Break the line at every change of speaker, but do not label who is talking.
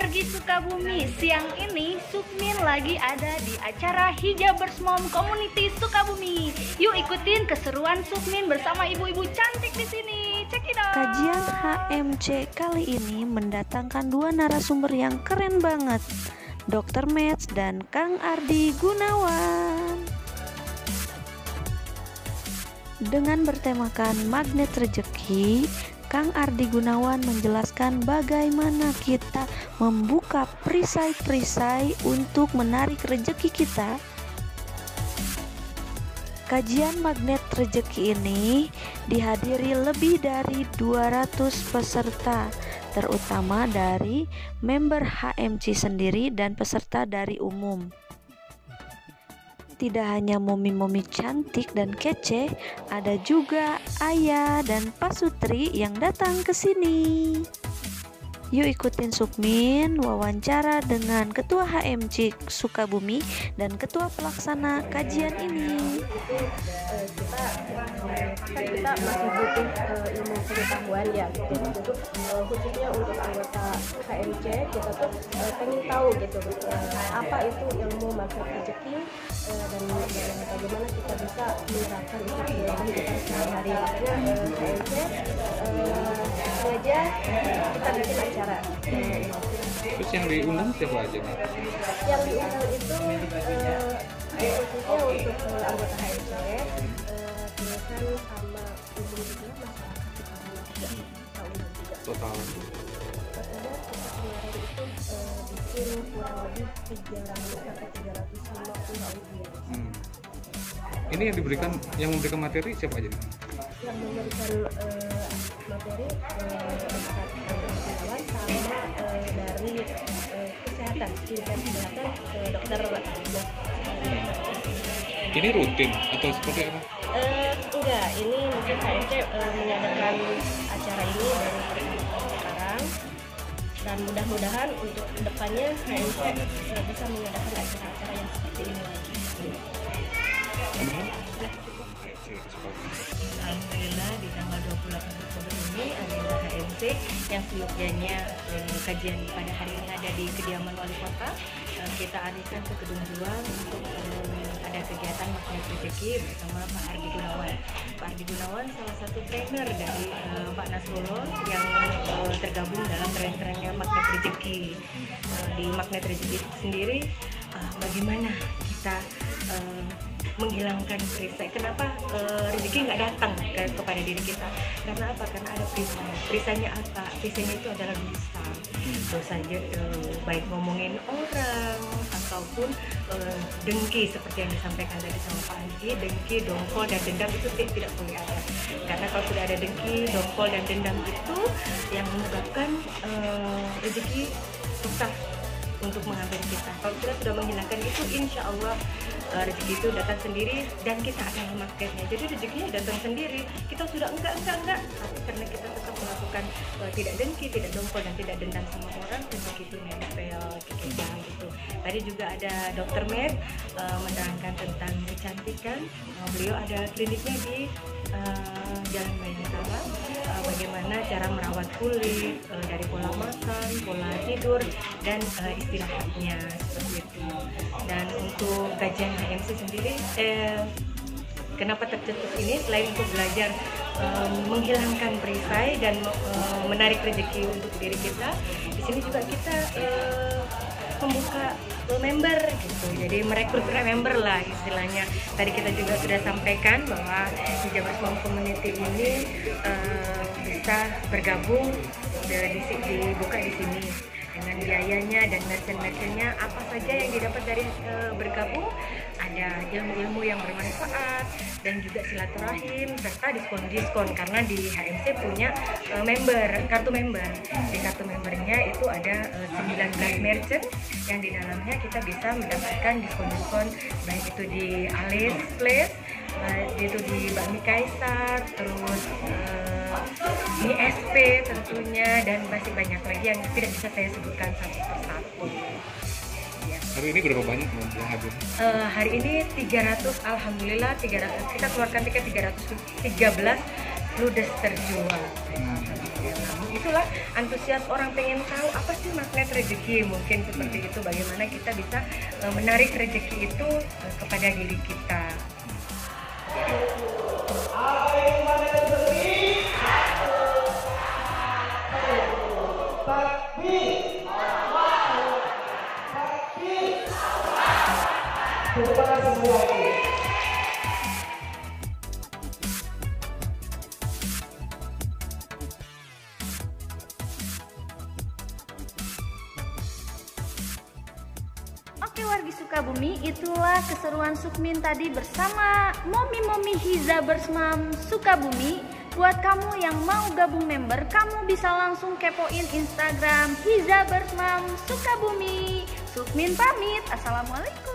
Argi Sukabumi. Siang ini Sukmin lagi ada di acara Hijabers Mom Community Sukabumi. Yuk ikutin keseruan Sukmin bersama ibu-ibu cantik di sini.
Kajian HMC kali ini mendatangkan dua narasumber yang keren banget Dr. Mets dan Kang Ardi Gunawan. Dengan bertemakan magnet rejeki Kang Ardi Gunawan menjelaskan bagaimana kita membuka perisai-perisai untuk menarik rejeki kita. Kajian magnet rejeki ini dihadiri lebih dari 200 peserta, terutama dari member HMC sendiri dan peserta dari umum. Tidak hanya momi-momi cantik dan kece, ada juga Ayah dan Pak Sutri yang datang ke sini. Yuk ikutin Sukmin wawancara dengan Ketua HMC Sukabumi dan Ketua Pelaksana kajian ini.
Kita masih butuh uh, ilmu pengetahuan ya gitu. Untuk uh, khususnya untuk anggota HMC kita tuh uh, pengen tahu gitu uh, apa itu ilmu magnet rezeki uh, dan bagaimana kita bisa menerapkan itu di kehidupan sehari-hari makanya uh, HMC uh, sengaja kita bikin acara.
Terus yang diundang siapa aja nih?
yang diundang itu uh, khususnya untuk anggota HMC uh, Sama juga juga juga
Total.
totalnya kita kemarin itu uh, bikin kurang lebih 300 sampai 350 audiens
Hmm. Ini yang diberikan yang memberikan materi siapa aja
yang memberikan uh, materi uh, Gunawan sama uh, dari uh, kesehatan kesehatan uh, dokter
Ini rutin atau seperti apa?
Enggak, ini mungkin HMC eh, mengadakan acara ini pertama sekarang dan mudah-mudahan untuk ke depannya HMC eh, bisa mengadakan acara-acara yang seperti ini lagi.
Alhamdulillah di tanggal 28 Oktober ini adalah HMC yang seyogyanya eh, kajian pada hari ini ada di kediaman wali kota. Eh, kita alihkan ke gedung juang untuk eh, ada kegiatan magnet rezeki bersama Pak Ardi Gunawan. Ardi Gunawan salah satu trainer dari eh, Pak Nasrullah yang eh, tergabung dalam tren-trennya magnet rezeki. Eh, di magnet rezeki sendiri eh, bagaimana kita eh, menghilangkan perisai. Kenapa eh, rezeki nggak datang ke, kepada diri kita? Karena apa? Karena ada perisai. Perisainya apa? Perisainya itu adalah dusta. Dosa aja eh, baik ngomongin orang ataupun eh, dengki seperti yang disampaikan tadi sama Pak Andi, dengki, dongkol dan dendam itu ti- tidak boleh ada. Karena kalau sudah ada dengki, dongkol dan dendam itu yang menyebabkan eh, rezeki susah untuk mengambil kita. Kalau kita sudah menghilangkan itu, insya Allah uh, rezeki itu datang sendiri dan kita akan memakainya. Jadi rezekinya datang sendiri. Kita sudah enggak enggak enggak, tapi karena kita tetap melakukan uh, tidak dengki, tidak dongkol dan tidak dendam sama orang, rezeki itu nempel kita gitu. Tadi juga ada Dokter Med uh, menerangkan tentang kecantikan. Uh, beliau ada kliniknya di uh, Jalan Bayangkara. Uh, bagaimana cara merawat kulit uh, dari pola makan, pola tidur dan uh, istirahatnya seperti itu. Dan untuk kajian HMC sendiri, eh, kenapa tercetus ini selain untuk belajar um, menghilangkan perisai dan um, menarik rezeki untuk diri kita, di sini juga kita eh, membuka member gitu. Jadi merekrut member lah istilahnya. Tadi kita juga sudah sampaikan bahwa Hijabers Mom Community ini eh, bisa bergabung di, di- dibuka di sini dengan biayanya dan merchant-merchantnya apa saja yang didapat dari eh, bergabung. Ada ilmu-ilmu yang bermanfaat dan juga silaturahim serta diskon-diskon karena di HMC punya eh, member kartu member. Di kartu membernya itu ada eh, 19 merchant yang di dalamnya kita bisa mendapatkan diskon-diskon baik itu di Alis Place itu di Bakmi Kaisar terus eh, di SP tentunya dan masih banyak lagi yang tidak bisa saya sebutkan satu persatu. Ya.
Hari ini berapa banyak yang hadir?
Eh, hari ini 300 alhamdulillah 300 kita keluarkan tiket 313 ludes terjual.
Hmm.
Itulah antusias orang pengen tahu apa sih magnet rezeki mungkin seperti itu bagaimana kita bisa eh, menarik rezeki itu kepada diri kita
Oke wargi Sukabumi, itulah keseruan Sukmin tadi bersama Momi-Momi Hiza Bersmam Sukabumi. Buat kamu yang mau gabung member, kamu bisa langsung kepoin Instagram Hiza Bersmam Sukabumi. Sukmin pamit, Assalamualaikum.